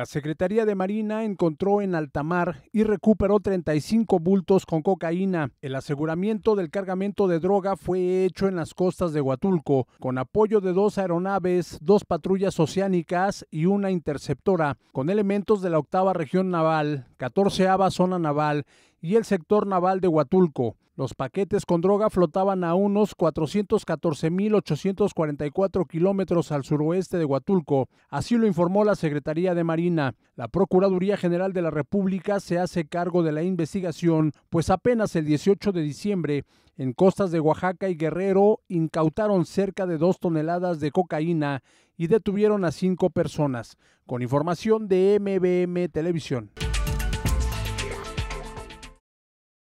La Secretaría de Marina encontró en alta mar y recuperó 35 bultos con cocaína. El aseguramiento del cargamento de droga fue hecho en las costas de Huatulco, con apoyo de dos aeronaves, dos patrullas oceánicas y una interceptora, con elementos de la octava región naval, 14 zona naval y el sector naval de Huatulco. Los paquetes con droga flotaban a unos 414.844 kilómetros al suroeste de Huatulco, así lo informó la Secretaría de Marina. La Procuraduría General de la República se hace cargo de la investigación, pues apenas el 18 de diciembre, en costas de Oaxaca y Guerrero, incautaron cerca de dos toneladas de cocaína y detuvieron a cinco personas. Con información de MBM Televisión.